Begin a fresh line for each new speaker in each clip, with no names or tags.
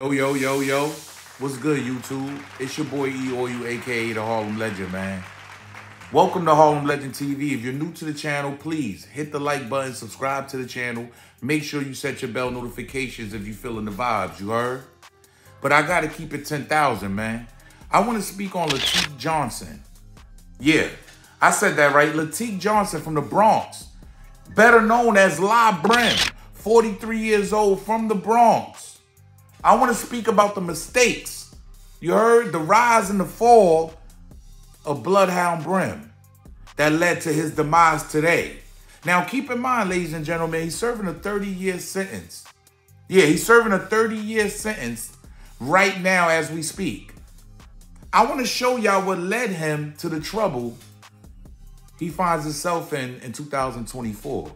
Yo, yo, yo, yo. What's good, YouTube? It's your boy E or you, aka the Harlem Legend, man. Welcome to Harlem Legend TV. If you're new to the channel, please hit the like button, subscribe to the channel. Make sure you set your bell notifications if you're feeling the vibes, you heard? But I gotta keep it 10,000, man. I wanna speak on Latique Johnson. Yeah, I said that right. Latique Johnson from the Bronx, better known as La Brim, 43 years old from the Bronx. I want to speak about the mistakes. You heard the rise and the fall of Bloodhound Brim that led to his demise today. Now, keep in mind, ladies and gentlemen, he's serving a 30 year sentence. Yeah, he's serving a 30 year sentence right now as we speak. I want to show y'all what led him to the trouble he finds himself in in 2024.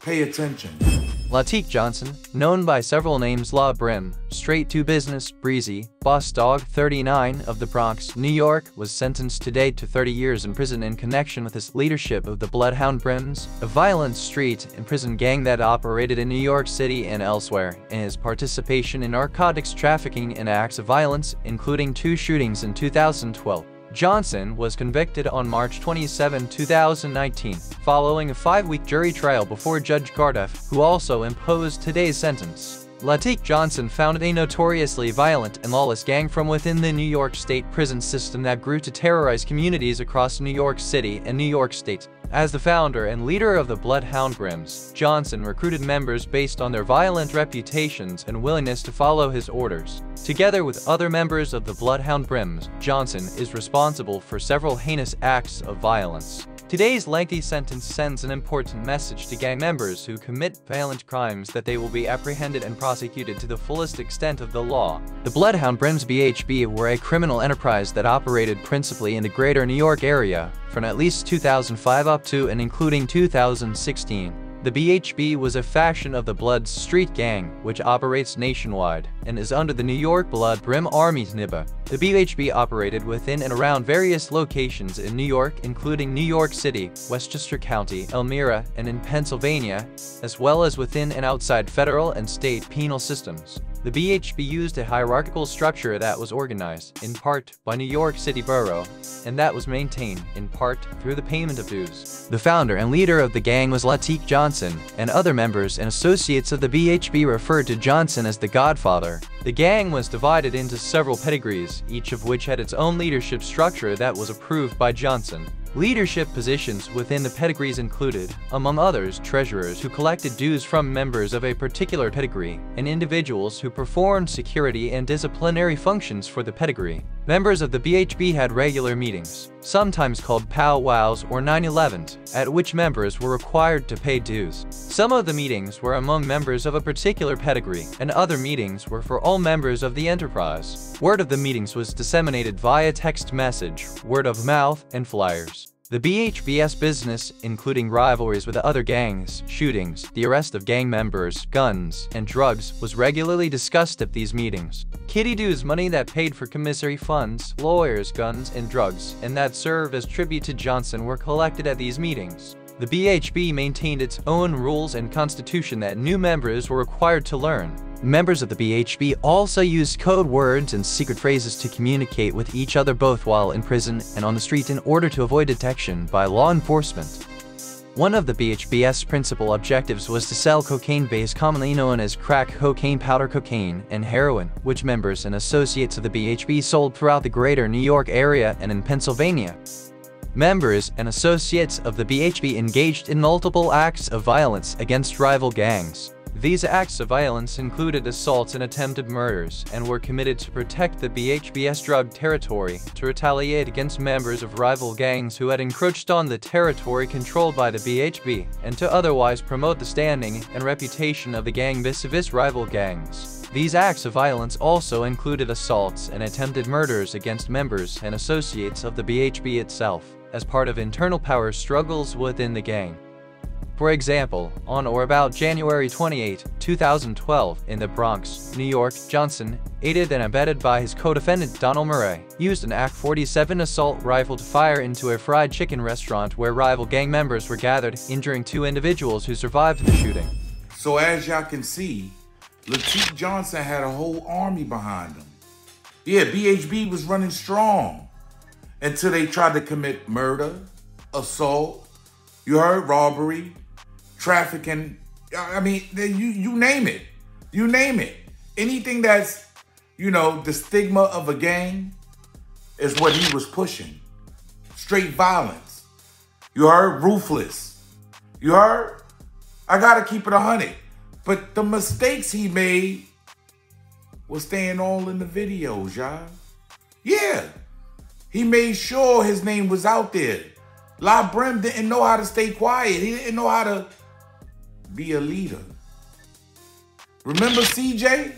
Pay attention.
Latique Johnson, known by several names La Brim, Straight to Business, Breezy, Boss Dog 39 of the Bronx, New York, was sentenced today to 30 years in prison in connection with his leadership of the Bloodhound Brims, a violent street and prison gang that operated in New York City and elsewhere, and his participation in narcotics trafficking and acts of violence, including two shootings in 2012. Johnson was convicted on March 27, 2019, following a five-week jury trial before Judge Cardiff, who also imposed today's sentence. Latique Johnson founded a notoriously violent and lawless gang from within the New York State prison system that grew to terrorize communities across New York City and New York State. As the founder and leader of the Bloodhound Brims, Johnson recruited members based on their violent reputations and willingness to follow his orders. Together with other members of the Bloodhound Brims, Johnson is responsible for several heinous acts of violence. Today's lengthy sentence sends an important message to gang members who commit violent crimes that they will be apprehended and prosecuted to the fullest extent of the law. The Bloodhound Brims BHB were a criminal enterprise that operated principally in the greater New York area from at least 2005 up to and including 2016. The BHB was a faction of the Blood Street Gang, which operates nationwide, and is under the New York Blood Brim Army's NIBA. The BHB operated within and around various locations in New York, including New York City, Westchester County, Elmira, and in Pennsylvania, as well as within and outside federal and state penal systems. The BHB used a hierarchical structure that was organized, in part, by New York City Borough, and that was maintained, in part, through the payment of dues. The founder and leader of the gang was Latique Johnson, and other members and associates of the BHB referred to Johnson as the Godfather. The gang was divided into several pedigrees, each of which had its own leadership structure that was approved by Johnson. Leadership positions within the pedigrees included, among others, treasurers who collected dues from members of a particular pedigree, and individuals who performed security and disciplinary functions for the pedigree. Members of the BHB had regular meetings, sometimes called powwows or 9-11s, at which members were required to pay dues. Some of the meetings were among members of a particular pedigree, and other meetings were for all members of the enterprise. Word of the meetings was disseminated via text message, word of mouth, and flyers. The BHBS business, including rivalries with other gangs, shootings, the arrest of gang members, guns, and drugs, was regularly discussed at these meetings. Kitty Doo's money that paid for commissary funds, lawyers, guns, and drugs, and that served as tribute to Johnson were collected at these meetings. The BHB maintained its own rules and constitution that new members were required to learn. Members of the BHB also used code words and secret phrases to communicate with each other both while in prison and on the street in order to avoid detection by law enforcement. One of the BHB's principal objectives was to sell cocaine base commonly known as crack cocaine, powder cocaine, and heroin, which members and associates of the BHB sold throughout the greater New York area and in Pennsylvania. Members and associates of the BHB engaged in multiple acts of violence against rival gangs. These acts of violence included assaults and attempted murders and were committed to protect the BHB's drug territory, to retaliate against members of rival gangs who had encroached on the territory controlled by the BHB, and to otherwise promote the standing and reputation of the gang vis-a-vis rival gangs. These acts of violence also included assaults and attempted murders against members and associates of the BHB itself, as part of internal power struggles within the gang. For example, on or about January 28, 2012, in the Bronx, New York, Johnson, aided and abetted by his co-defendant Donald Murray, used an AK-47 assault rifle to fire into a fried chicken restaurant where rival gang members were gathered, injuring two individuals who survived the shooting.
So as y'all can see, Latique Johnson had a whole army behind him. Yeah, BHB was running strong until they tried to commit murder, assault, you heard robbery, trafficking. I mean, you you name it. You name it. Anything that's, you know, the stigma of a gang is what he was pushing. Straight violence. You heard? Ruthless. You heard? I gotta keep it a hundred. But the mistakes he made was staying all in the videos, y'all. Yeah. He made sure his name was out there. La Brim didn't know how to stay quiet. He didn't know how to be a leader. Remember CJ?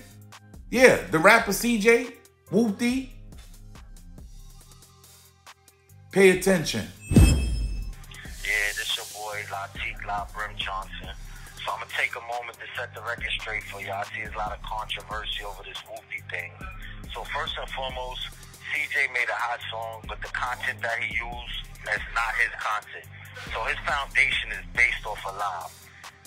Yeah, the rapper CJ, Whoopty. Pay attention.
Yeah, this your boy Latique La Brim Johnson. So I'm gonna take a moment to set the record straight for y'all. I see there's a lot of controversy over this Whoopty thing. So first and foremost, CJ made a hot song, but the content that he used is not his content. So his foundation is based off a lie.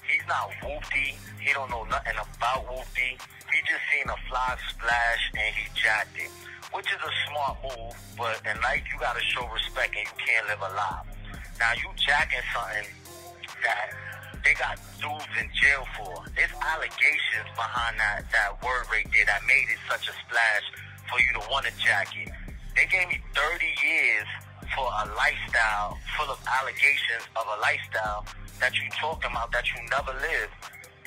He's not Whoopty. He don't know nothing about Whoopty. He just seen a fly splash and he jacked it, which is a smart move. But in life, you gotta show respect and you can't live a lie. Now you jacking something that they got dudes in jail for. There's allegations behind that, that word right there that made it such a splash for you to want to jack it. They gave me 30 years for a lifestyle full of allegations of a lifestyle that you talking about that you never lived.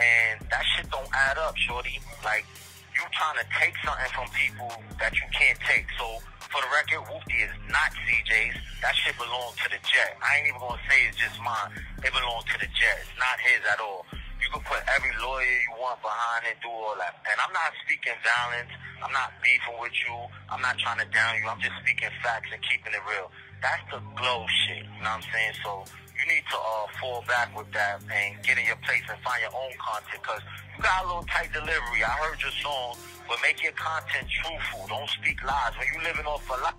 And that shit don't add up, shorty. Like, you trying to take something from people that you can't take. So for the record, Whoopty is not CJ's. That shit belongs to the Jet. I ain't even gonna say it's just mine. It belongs to the Jet. It's not his at all. You can put every lawyer you want behind it, do all that. And I'm not speaking violence. I'm not beefing with you. I'm not trying to down you. I'm just speaking facts and keeping it real. That's the glow shit. You know what I'm saying? So you need to uh, fall back with that and get in your place and find your own content because you got a little tight delivery. I heard your song. But make your content truthful. Don't speak lies. When you living off a lie,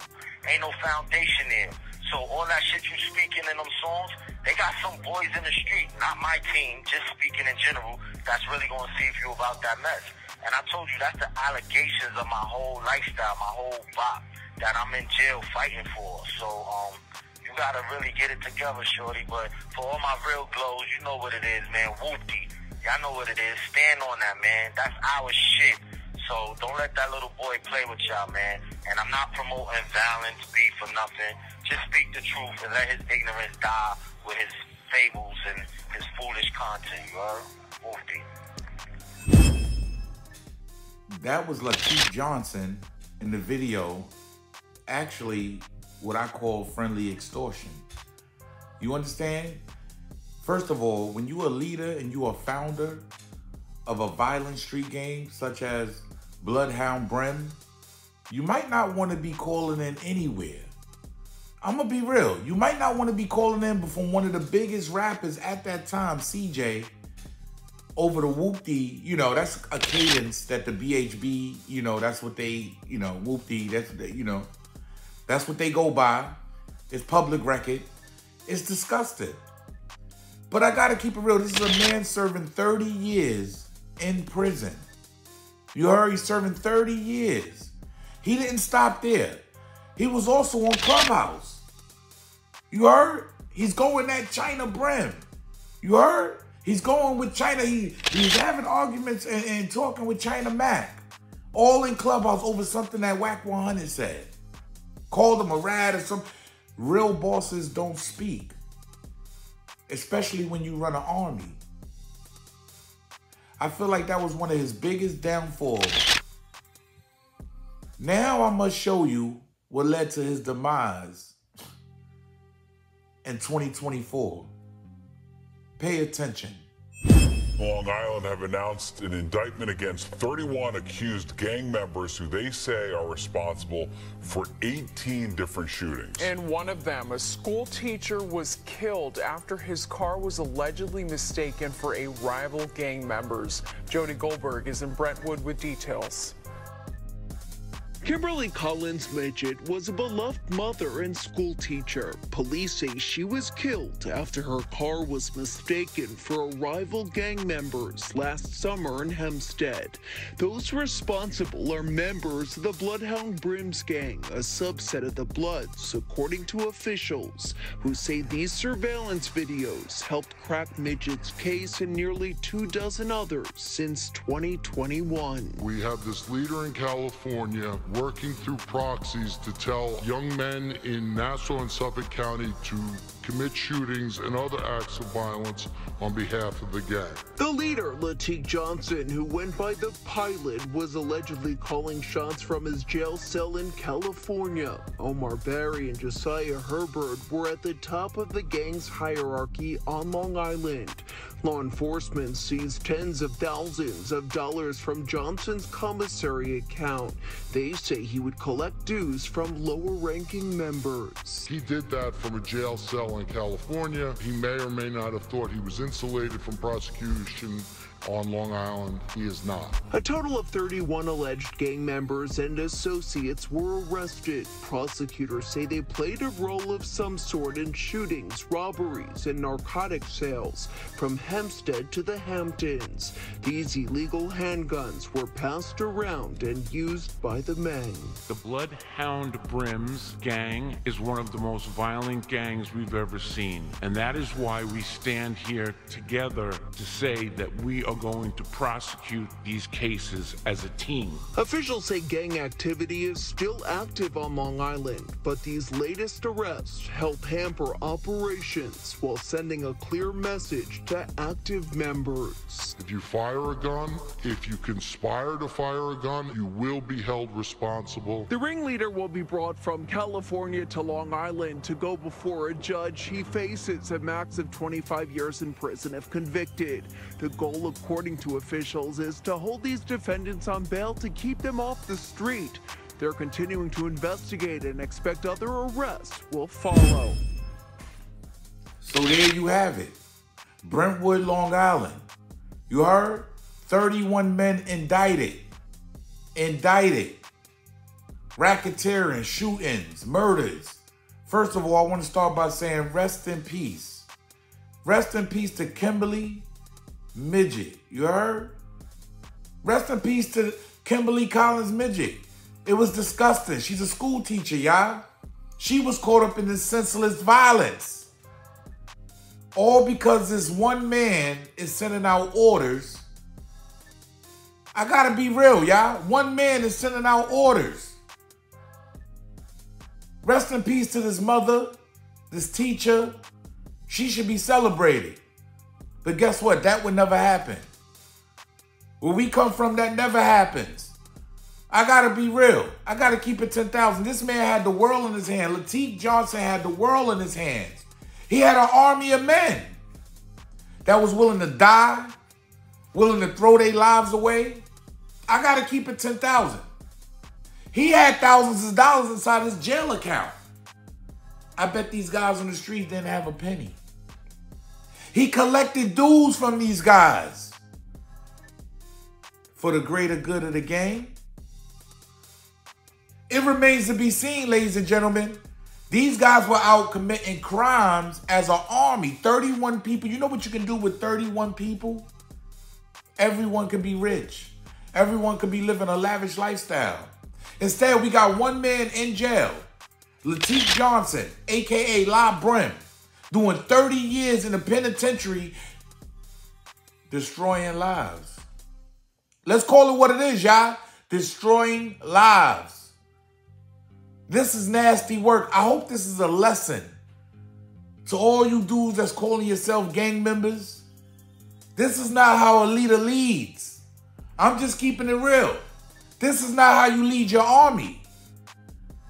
ain't no foundation there. So all that shit you speaking in them songs, they got some boys in the street, not my team, just speaking in general, that's really gonna see if you about that mess. And I told you that's the allegations of my whole lifestyle, my whole bop that I'm in jail fighting for. So um you gotta really get it together, shorty. But for all my real glows, you know what it is, man. Whoopty. Y'all know what it is. Stand on that, man. That's our shit. So don't let that little boy play with y'all, man. And I'm not promoting violence, beef, or nothing. Just speak the truth and let his ignorance die with his fables and his foolish content, you heard?
That was Latique Johnson in the video, actually what I call friendly extortion. You understand? First of all, when you're a leader and you're a founder of a violent street game such as Bloodhound Brim, you might not want to be calling in anywhere. I'm gonna be real. You might not want to be calling in from one of the biggest rappers at that time, CJ, over the whoopty. You know, that's a cadence that the BHB, you know, that's what they, you know, whoopty, that's, you know, that's what they go by. It's public record. It's disgusting. But I gotta keep it real. This is a man serving 30 years in prison. You heard he's serving 30 years. He didn't stop there. He was also on Clubhouse. You heard? He's going that China Brim. You heard? He's going with China. He, he's having arguments and, and talking with China Mac. All in Clubhouse over something that Wack 100 said. Called him a rat or some. Real bosses don't speak. Especially when you run an army. I feel like that was one of his biggest downfalls. Now I must show you what led to his demise in 2024. Pay attention.
Long Island have announced an indictment against 31 accused gang members who they say are responsible for 18 different shootings.
And one of them, a school teacher, was killed after his car was allegedly mistaken for a rival gang member's. Jody Goldberg is in Brentwood with details. Kimberly Collins Midget was a beloved mother and school teacher. Police say she was killed after her car was mistaken for a rival gang members last summer in Hempstead. Those responsible are members of the Bloodhound Brims gang, a subset of the Bloods, according to officials who say these surveillance videos helped crack Midget's case and nearly two dozen others since 2021.
We have this leader in California working through proxies to tell young men in Nassau and Suffolk County to commit shootings and other acts of violence on behalf of the gang.
The leader, Latique Johnson, who went by the pilot, was allegedly calling shots from his jail cell in California. Omar Barry and Josiah Herbert were at the top of the gang's hierarchy on Long Island. Law enforcement seized tens of thousands of dollars from Johnson's commissary account. They say he would collect dues from lower ranking members.
He did that from a jail cell in California. He may or may not have thought he was insulated from prosecution on Long Island. He is not.
A total of 31 alleged gang members and associates were arrested. Prosecutors say they played a role of some sort in shootings, robberies, and narcotic sales from Hempstead to the Hamptons. These illegal handguns were passed around and used by the men.
The Bloodhound Brims gang is one of the most violent gangs we've ever seen. And that is why we stand here together to say that we are going to prosecute these cases as a team.
Officials say gang activity is still active on Long Island, but these latest arrests help hamper operations while sending a clear message to active members.
If you fire a gun, if you conspire to fire a gun, you will be held responsible.
The ringleader will be brought from California to Long Island to go before a judge. He faces a max of 25 years in prison if convicted. The goal, according to officials, is to hold these defendants on bail to keep them off the street. They're continuing to investigate and expect other arrests will follow.
So there you have it. Brentwood, Long Island. You heard? 31 men indicted. Indicted. Racketeering, shootings, murders. First of all, I want to start by saying rest in peace. Rest in peace to Kimberly Midget. You heard? Rest in peace to Kimberly Collins Midget. It was disgusting. She's a school teacher, y'all. She was caught up in this senseless violence. All because this one man is sending out orders. I gotta be real, y'all. One man is sending out orders. Rest in peace to this mother, this teacher. She should be celebrated. But guess what? That would never happen. Where we come from, that never happens. I gotta be real. I gotta keep it 10,000. This man had the world in his hand. Latique Johnson had the world in his hands. He had an army of men that was willing to die, willing to throw their lives away. I gotta keep it 10,000. He had thousands of dollars inside his jail account. I bet these guys on the street didn't have a penny. He collected dues from these guys for the greater good of the game. It remains to be seen, ladies and gentlemen. These guys were out committing crimes as an army. 31 people. You know what you can do with 31 people? Everyone can be rich. Everyone can be living a lavish lifestyle. Instead, we got one man in jail, Latif Johnson, aka La Brim, doing 30 years in the penitentiary, destroying lives. Let's call it what it is, y'all. Destroying lives. This is nasty work. I hope this is a lesson to all you dudes that's calling yourself gang members. This is not how a leader leads. I'm just keeping it real. This is not how you lead your army.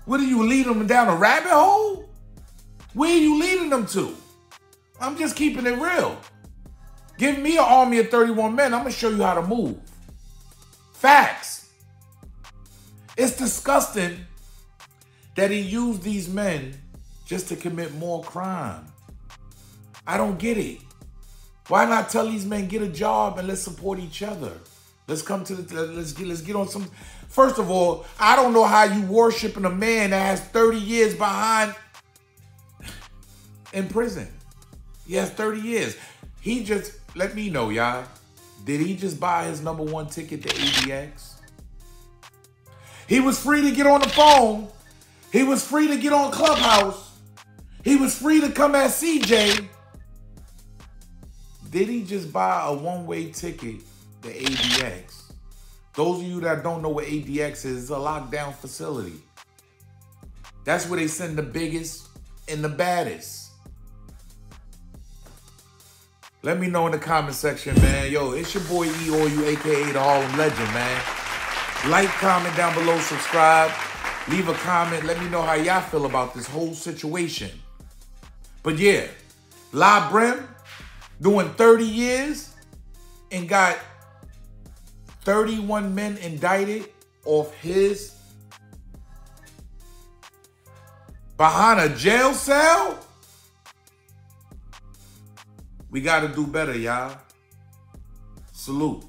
What do you lead them down a rabbit hole? Where are you leading them to? I'm just keeping it real. Give me an army of 31 men. I'm going to show you how to move. Facts. It's disgusting that he used these men just to commit more crime. I don't get it. Why not tell these men get a job and let's support each other? Let's come to the let's get let's get on some. First of all, I don't know how you worshiping a man that has 30 years behind in prison. He has 30 years. He just let me know, y'all. Did he just buy his number one ticket to ADX? He was free to get on the phone. He was free to get on Clubhouse. He was free to come at CJ. Did he just buy a one-way ticket to ADX? Those of you that don't know what ADX is, it's a lockdown facility. That's where they send the biggest and the baddest. Let me know in the comment section, man. Yo, it's your boy E or you, aka the Harlem Legend, man. Like, comment down below, subscribe, leave a comment. Let me know how y'all feel about this whole situation. But yeah, La Brim doing 30 years and got 31 men indicted off his behind a jail cell. We got to do better, y'all. Salute.